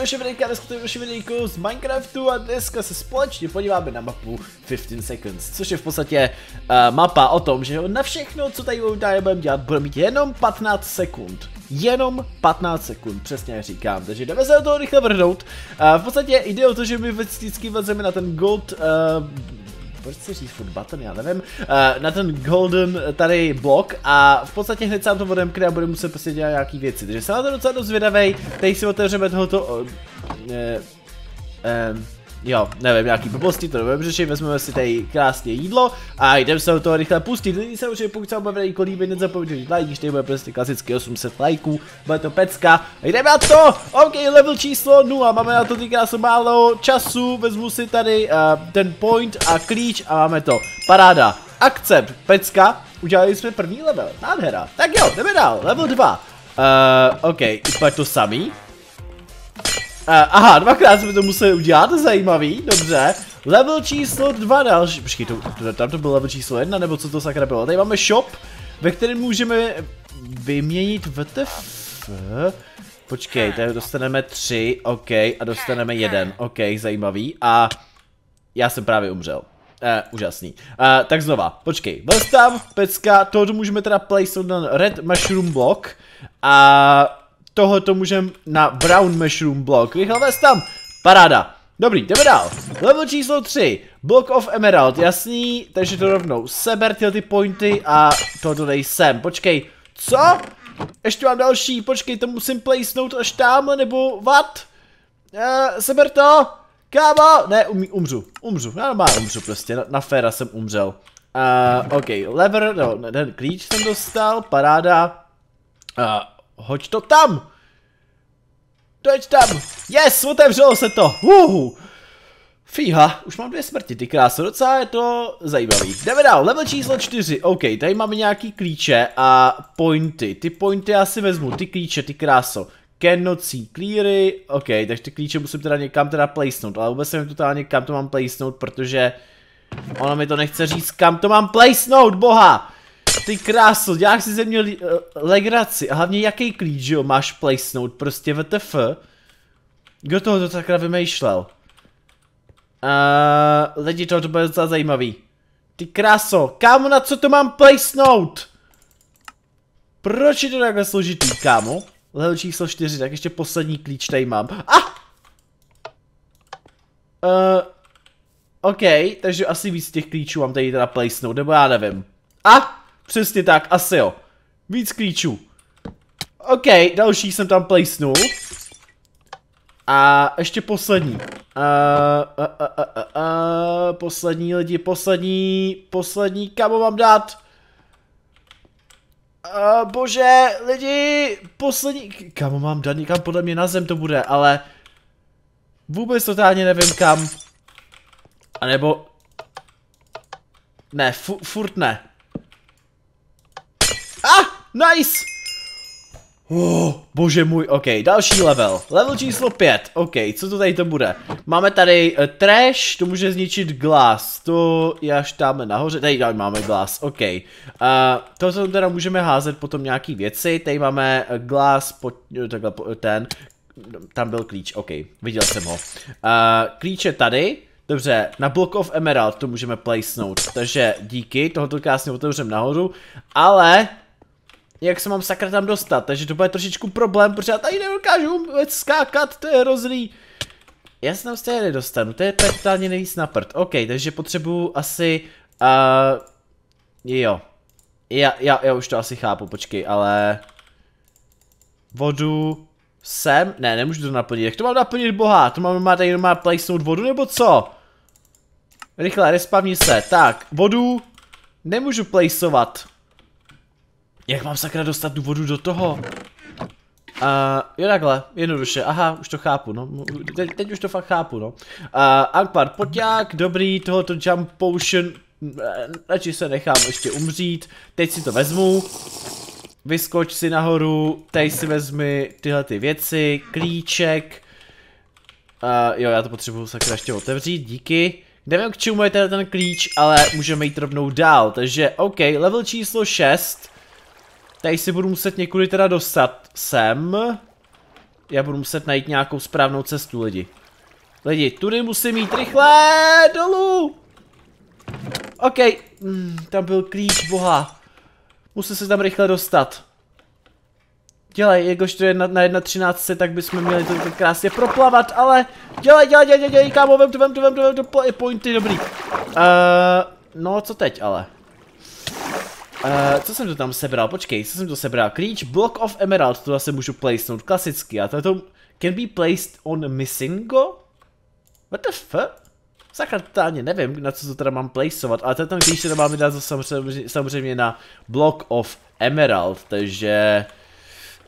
vaše videjka, dneska to je vaše videjko z Minecraftu a dneska se společně podíváme na mapu 15 Seconds, což je v podstatě uh, mapa o tom, že na všechno, co tady budeme dělat, budeme mít jenom 15 sekund. Jenom 15 sekund, přesně říkám, takže jdeme se do toho rychle vrhnout. Uh, v podstatě jde o to, že my vždycky vezeme na ten gold uh, proč si říct food button, já nevím, uh, na ten golden tady blok a v podstatě hned sám to odemkne a bude muset prostě dělat nějaký věci. Takže jsem na to docela dost zvědavej, teď si otevřeme tohoto, uh, uh, uh, Jo, nevím, nějaký blbosti, to nevím řešit, vezmeme si tady krásně jídlo a jdeme se do toho rychle pustit. Lidi se už pokud se vám bude jako líbit, nezapomeňte říct like, když tady bude prostě klasicky 800 lajků, bude to pecka. A jdeme na to! OK, level číslo 0, máme na to ty krásně málo času, vezmu si tady uh, ten point a klíč a máme to. Paráda, akcept, pecka, udělali jsme první level, nádhera. Tak jo, jdeme dál, level 2. Uh, OK, úplně to samý. Uh, aha, dvakrát jsme to museli udělat, zajímavý, dobře. Level číslo 2 další, počkej, to, to, tam to byl level číslo 1, nebo co to sakra bylo. Tady máme shop, ve kterém můžeme vyměnit VTF. Počkej, tady dostaneme 3, OK, a dostaneme 1, OK, zajímavý. A já jsem právě umřel. Eh, úžasný. Eh, tak znova, počkej, byl tam, pecka, tohoto můžeme teda placenout na red mushroom block. A tohle to můžeme na Brown Mushroom block. Rychle tam. Paráda. Dobrý, jdeme dál. Level číslo 3. Block of Emerald, jasný, takže to rovnou seber tyhle ty pointy a to dej sem. Počkej, co? Ještě mám další, počkej, to musím placenout až tamhle, nebo what? Uh, seber to. Kámo, ne, um, umřu, umřu, já má umřu prostě, na, na féra jsem umřel. Uh, ok, lever, no, ten klíč jsem dostal, paráda. Uh, hoď to tam! Dojeď tam! Yes, otevřelo se to! Uhu. Fíha, už mám dvě smrti, ty kráso, docela je to zajímavý. Jdeme dál, level číslo 4, OK, tady máme nějaký klíče a pointy. Ty pointy já si vezmu, ty klíče, ty kráso. Kenocí cleary, OK, takže ty klíče musím teda někam teda placenout, ale vůbec nevím totálně kam to mám placenout, protože ono mi to nechce říct kam to mám placenout, boha! Ty kráso, děláš si ze mě uh, legraci a hlavně jaký klíč, jo, máš placenout, prostě VTF. Kdo toho to takhle vymýšlel? Uh, lidi, to bude docela zajímavý. Ty kráso, kámo, na co to mám placenout? Proč je to takhle složitý, kámo? Level číslo 4, tak ještě poslední klíč tady mám. Ah! Uh, OK, takže asi víc těch klíčů mám tady teda placenout, nebo já nevím. A! Ah! Přesně tak, asi jo. Víc klíčů. OK, další jsem tam placenul. A ještě poslední. Uh, uh, uh, uh, uh, poslední lidi, poslední, poslední, kam mám dát? Uh, bože, lidi, poslední, kam mám dát, někam podle mě na zem to bude, ale vůbec totálně nevím kam. A nebo, ne, fu, furt ne. Nice! Oh, bože můj, ok, další level. Level číslo 5, ok, co to tady to bude? Máme tady uh, trash, to může zničit glass, to je až tam nahoře, tady, tady máme glass, ok. Uh, to, co teda můžeme házet potom nějaký věci, tady máme uh, glass, po, takhle, po, ten, tam byl klíč, ok, viděl jsem ho. Uh, klíč je tady, Dobře, na Block of Emerald to můžeme placenout, takže díky, tohoto krásně otevřem nahoru, ale jak se mám sakra tam dostat, takže to bude trošičku problém, protože já tady nedokážu vůbec skákat, to je hrozný. Já se tam stejně nedostanu, to je totálně nejvíc na prd. OK, takže potřebuju asi, uh, jo. Já, já, já už to asi chápu, počkej, ale... Vodu... Sem? Ne, nemůžu to naplnit. Jak to mám naplnit, boha? To mám, má tady má placenout vodu, nebo co? Rychle, respavni se. Tak, vodu... Nemůžu placeovat. Jak mám sakra dostat tu vodu do toho? Uh, jo takhle, jednoduše, aha, už to chápu, no, teď, teď už to fakt chápu, no. Uh, Ankpar, poťák, dobrý, tohoto jump potion, radši se nechám ještě umřít, teď si to vezmu, vyskoč si nahoru, tady si vezmi tyhle ty věci, klíček, uh, jo, já to potřebuju sakra ještě otevřít, díky. Nevím k čemu je ten klíč, ale můžeme jít rovnou dál, takže OK, level číslo 6, Tady si budu muset někudy teda dostat sem. já budu muset najít nějakou správnou cestu, lidi. Lidi, tudy musím jít rychle, dolů! OK, mm, tam byl klíč, boha. Musím se tam rychle dostat. Dělej, jakož to je na, na 1.13, tak bychom měli to, krásně proplavat, ale dělej, dělej, dělej, dělej, kámo, vem to, vem to, vem to, vem to, pointy, dobrý. Uh, no, co teď ale? Uh, co jsem to tam sebral? Počkej, co jsem to sebral? Klíč, Block of Emerald, to zase můžu placenout, klasicky, a to je to, can be placed on missingo? What the fuck? Sakra, totálně nevím, na co to teda mám placeovat, ale ten klíč teda máme dát samozřejmě, samozřejmě na Block of Emerald, takže...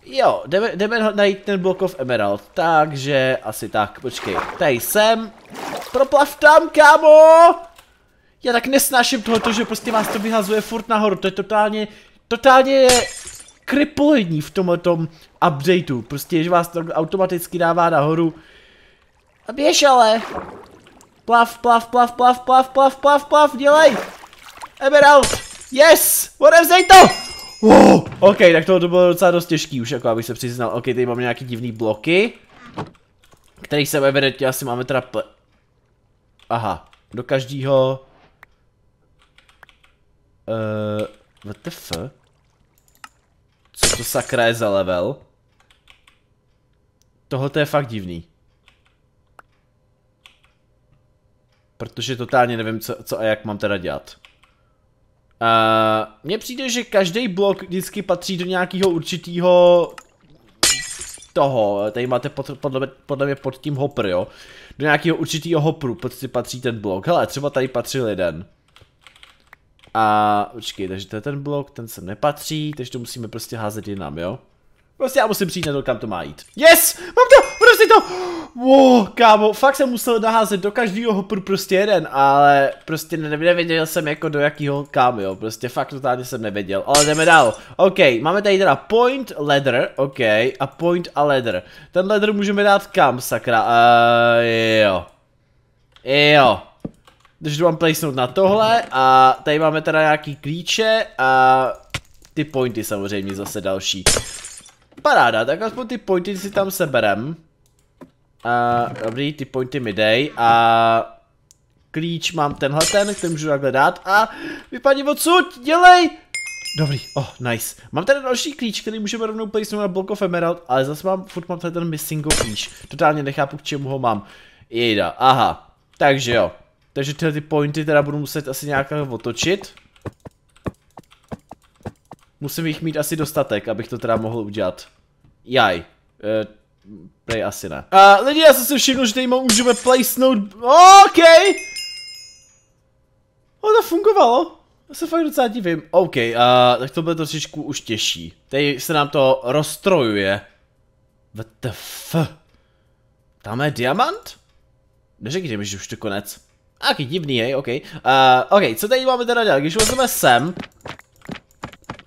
Jo, jdeme, jdeme najít ten Block of Emerald, takže asi tak, počkej, tady jsem, proplav tam, kámo! Já tak nesnáším tohoto, že prostě vás to vyhazuje furt nahoru, to je totálně, totálně je kriploidní v tomhle updateu, prostě, že vás to automaticky dává nahoru. A běž ale! Plav, plav, plav, plav, plav, plav, plav, plav, dělej! Emerald! Yes! Odevzej to! Wow, OK, tak tohle to bylo docela dost těžký už, jako abych se přiznal. OK, tady máme nějaký divný bloky. Který se evidentně asi máme teda. Aha, do každého... Uh, what the f? Co to sakra je za level? Tohle je fakt divný. Protože totálně nevím, co, co a jak mám teda dělat. Uh, mně přijde, že každý blok vždycky patří do nějakého určitého toho, tady máte pod, podle, podle mě pod tím hopper, jo. Do nějakého určitého hopru patří ten blok. Hele, třeba tady patřil jeden. A počkej, takže to je ten blok, ten sem nepatří, takže to musíme prostě házet jinam, jo. Prostě já musím přijít na to, kam to má jít. Yes! Mám to! Prostě to! Wow, kámo, fakt jsem musel naházet do každého hopru prostě jeden, ale prostě nevěděl jsem jako do jakého kam, jo. Prostě fakt totálně jsem nevěděl, ale jdeme dál. OK, máme tady teda point, ladder, OK, a point a ladder. Ten ladder můžeme dát kam, sakra, uh, jo. Jo. Takže to mám placenout na tohle a tady máme teda nějaký klíče a ty pointy samozřejmě zase další. Paráda, tak aspoň ty pointy si tam seberem. A dobrý, ty pointy mi dej a klíč mám tenhle ten, který můžu takhle dát a vypadni odsud, dělej! Dobrý, oh, nice. Mám tady další klíč, který můžeme rovnou placenout na Block of Emerald, ale zase mám, furt mám tady ten missing klíč. Totálně nechápu, k čemu ho mám. Jejda, aha. Takže jo. Takže tyhle ty pointy teda budu muset asi nějak otočit. Musím jich mít asi dostatek, abych to teda mohl udělat. Jaj. E, prej asi ne. A lidi, já jsem si všiml, že tady můžeme placenout... OK! To fungovalo. Já se fakt docela divím. OK, uh, tak to bude trošičku už těžší. Tady se nám to the f? Tam je diamant? Neřekněte mi, že už to konec. Aký divný, hej, OK. Uh, OK, co tady máme teda dělat? Když vezmeme sem,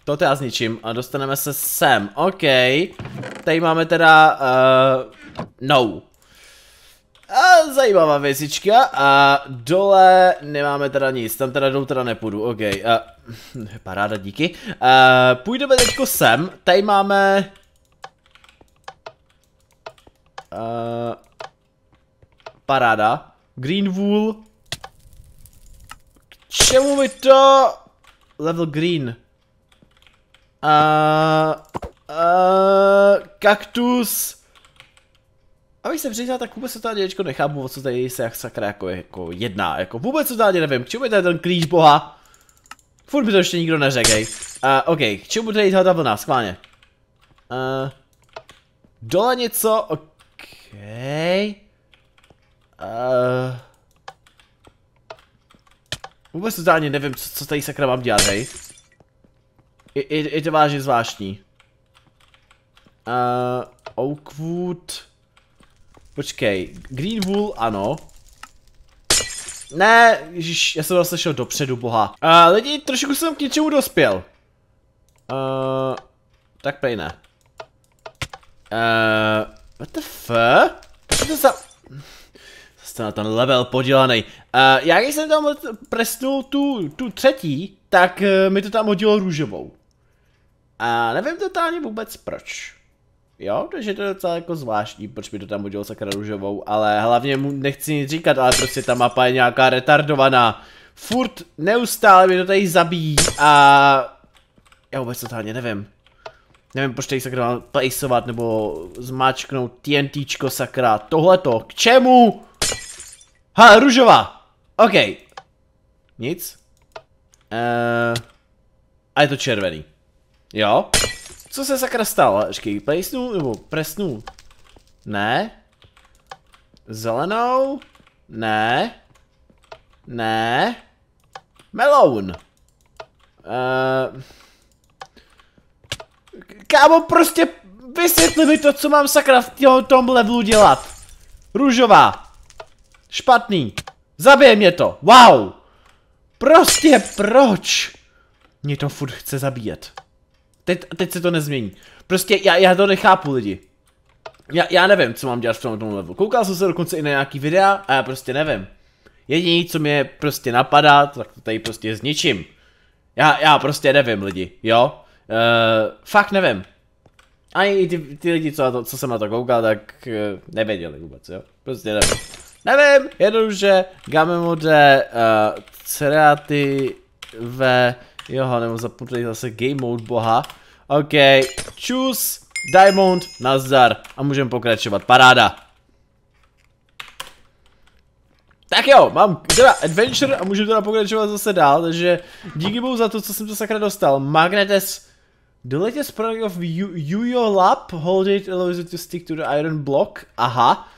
to já zničím a dostaneme se sem, OK. Tady máme teda, uh, no. A zajímavá věcička a dole nemáme teda nic, tam teda dolů teda nepůjdu, ok. Uh, paráda, díky. Uh, půjdeme teďko sem, tady máme... Uh, paráda. Green wool. Čemu mi to... Level green. Uh, uh, kaktus. Abych se přiznal, tak vůbec se tady děčko nechápu, o co tady se jak sakra jako, jako jedná. Jako vůbec to tady nevím, k čemu je tady ten klíč boha? Furt by to ještě nikdo neřekl, Uh, OK, k čemu tady ta vlna, schválně. Uh, dole něco, OK. Uh, vůbec totálně nevím, co, co tady sakra mám dělat, hej. Je, je, je to vážně zvláštní. Uh, Oakwood. Počkej, Green Wool, ano. Ne, ježiš, já jsem zase šel dopředu, boha. Uh, lidi, trošku jsem k něčemu dospěl. Uh, tak prej ne. Uh, what the fuck? Co to za... Zase na ten level podělaný. Uh, já když jsem tam presnul tu, tu třetí, tak uh, mi to tam hodilo růžovou. A nevím totálně vůbec proč. Jo, takže to je docela jako zvláštní, proč mi to tam udělal sakra růžovou, ale hlavně mu nechci nic říkat, ale prostě ta mapa je nějaká retardovaná. Furt neustále mi to tady zabíjí a já vůbec totálně nevím. Nevím, proč tady sakra mám placeovat nebo zmáčknout TNTčko sakra. Tohleto, k čemu? Ha, růžová. OK. Nic. Uh, a je to červený. Jo? Co se sakra stalo? Počkej, placenu nebo presnu? Ne. Zelenou? Ne. Ne. Meloun. Uh, kámo, prostě vysvětli mi to, co mám sakra v tom levelu dělat. Růžová. Špatný. Zabije mě to. Wow. Prostě proč? Mě to furt chce zabíjet. Teď, teď se to nezmění. Prostě já, já to nechápu lidi. Já, já nevím, co mám dělat v tom, levelu. Koukal jsem se dokonce i na nějaký videa a já prostě nevím. Jediný, co mě prostě napadá, tak to tady prostě zničím. Já, já prostě nevím lidi, jo? Uh, fakt nevím. Ani ty, ty lidi, co, to, co jsem na to koukal, tak uh, nevěděli vůbec, jo? Prostě nevím. Nevím, jednoduše, Gamemode, uh, Cereaty, ve, joho, nebo zapnutý zase Game Mode boha. OK, čus, Diamond, nazdar a můžeme pokračovat, paráda. Tak jo, mám teda adventure a můžu teda pokračovat zase dál, takže díky bohu za to, co jsem to sakra dostal. Magnetes, the latest product of Yuyo Lab, hold it, allows it to stick to the iron block, aha.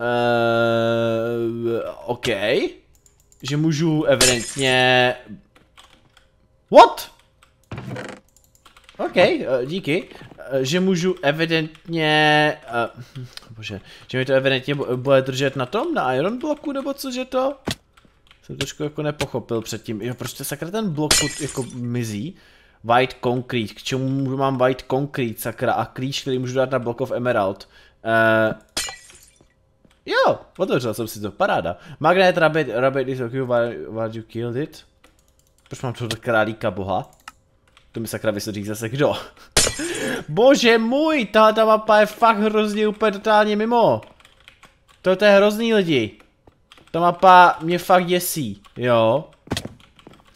Uh, OK. Že můžu evidentně... What? OK, uh, díky. Uh, že můžu evidentně... Uh, bože, že mi to evidentně bude držet na tom, na iron bloku, nebo cože to? Jsem trošku jako nepochopil předtím. Jo, prostě sakra ten blok jako mizí. White concrete, k čemu mám white concrete, sakra, a klíč, který můžu dát na block of emerald. Uh, Jo, otevřel jsem si to, paráda. Magnet Rabbit, Rabbit is okay, why, why you killed it? Proč mám to králíka boha? To mi sakra vysvětlí zase kdo. Bože můj, ta, ta mapa je fakt hrozně úplně totálně mimo. To je hrozný lidi. Ta mapa mě fakt děsí, jo.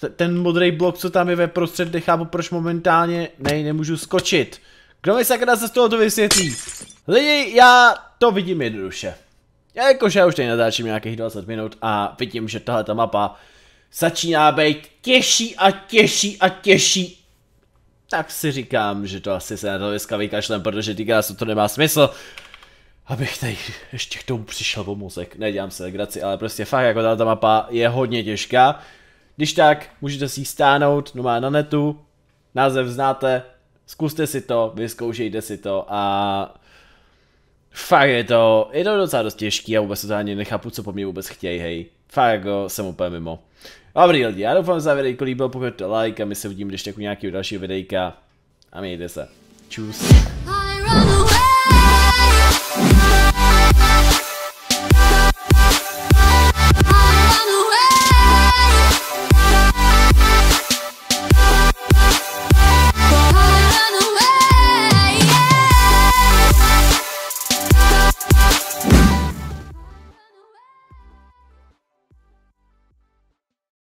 T ten modrý blok, co tam je ve prostřed, nechápu proč momentálně, nej, nemůžu skočit. Kdo mi sakra se z toho to vysvětlí? Lidi, já to vidím jednoduše. Jakože už tady natáčím nějakých 20 minut a vidím, že tahle ta mapa začíná být těžší a těžší a těžší. Tak si říkám, že to asi se na to dneska vykašlem, protože ty krásu to nemá smysl. Abych tady ještě k tomu přišel o mozek, nedělám se legraci, ale prostě fakt jako tato mapa je hodně těžká. Když tak, můžete si ji stáhnout, no má na netu, název znáte, zkuste si to, vyzkoušejte si to a Fakt je to, je to docela dost těžký a vůbec to ani nechápu, co po mně vůbec chtějí, hej. Fakt jako, jsem úplně mimo. Dobrý lidi, já doufám, že se videjko líbilo, pokud to like a my se uvidíme ještě u nějakého dalšího videjka. A mějte se. Čus. I run away.